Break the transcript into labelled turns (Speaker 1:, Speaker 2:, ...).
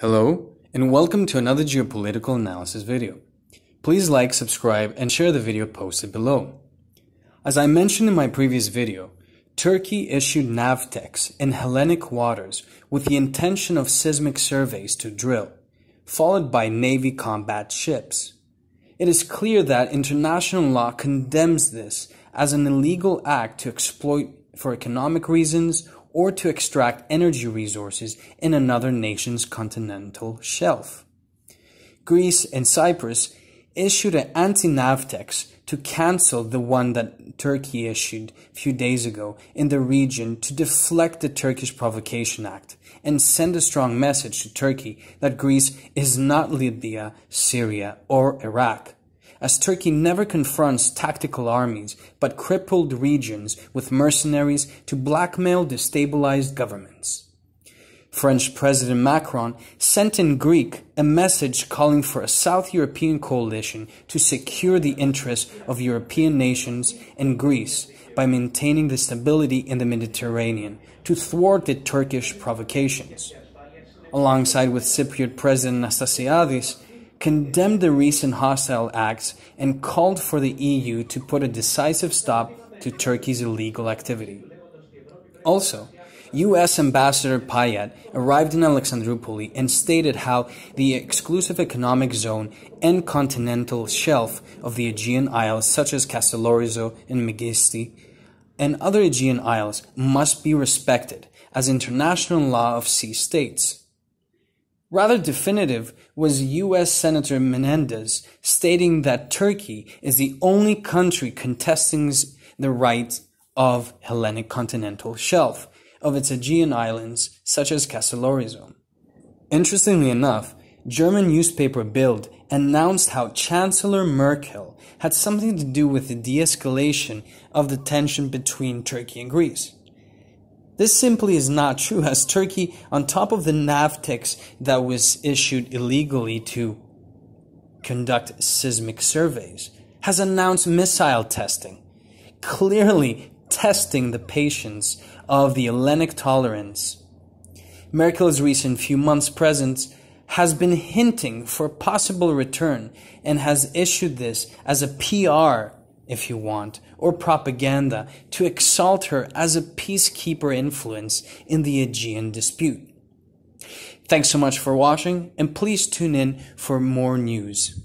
Speaker 1: Hello, and welcome to another geopolitical analysis video. Please like, subscribe, and share the video posted below. As I mentioned in my previous video, Turkey issued NAVTEX in Hellenic waters with the intention of seismic surveys to drill, followed by Navy combat ships. It is clear that international law condemns this as an illegal act to exploit for economic reasons or to extract energy resources in another nation's continental shelf. Greece and Cyprus issued an anti-NAVTEX to cancel the one that Turkey issued a few days ago in the region to deflect the Turkish Provocation Act and send a strong message to Turkey that Greece is not Libya, Syria, or Iraq as Turkey never confronts tactical armies, but crippled regions with mercenaries to blackmail destabilized governments. French President Macron sent in Greek a message calling for a South European coalition to secure the interests of European nations and Greece by maintaining the stability in the Mediterranean to thwart the Turkish provocations. Alongside with Cypriot President Anastasiades, condemned the recent hostile acts and called for the EU to put a decisive stop to Turkey's illegal activity. Also, U.S. Ambassador Pyatt arrived in Alexandroupoli and stated how the exclusive economic zone and continental shelf of the Aegean Isles, such as Kastelorizo and Megisti, and other Aegean Isles must be respected as international law of sea states. Rather definitive was U.S. Senator Menendez stating that Turkey is the only country contesting the right of Hellenic continental shelf of its Aegean islands, such as Kastelorizo. Interestingly enough, German newspaper Bild announced how Chancellor Merkel had something to do with the de-escalation of the tension between Turkey and Greece. This simply is not true, as Turkey, on top of the NAVTEX that was issued illegally to conduct seismic surveys, has announced missile testing, clearly testing the patience of the Hellenic tolerance. Merkel's recent few months' presence has been hinting for possible return and has issued this as a PR if you want, or propaganda to exalt her as a peacekeeper influence in the Aegean dispute. Thanks so much for watching, and please tune in for more news.